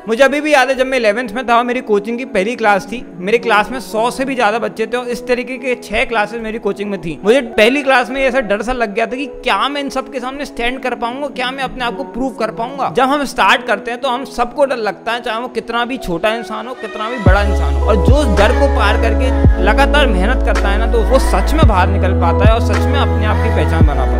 मुझे अभी भी याद है जब मैं इलेवेंथ में था मेरी कोचिंग की पहली क्लास थी। मेरे क्लास में सौ से भी ज़्यादा बच्चे थे और इस तरीके के छह क्लासेस मेरी कोचिंग में थी। मुझे पहली क्लास में ऐसा डर सा लग गया था कि क्या मैं इन सबके सामने स्टैंड कर पाऊँगा, क्या मैं अपने आप को प्रूव कर पाऊँगा? जब हम स्टार्ट करते हैं तो हम सबको डर लगता है, चाहे वो कितना भी छोटा इंसान हो, कितना भी बड़ा इंसान हो। और जो उस डर को पार करके लगातार मेहनत करता है ना तो वो सच में बाहर निकल पाता है और सच में अपने आप की पहचान बना पाता है।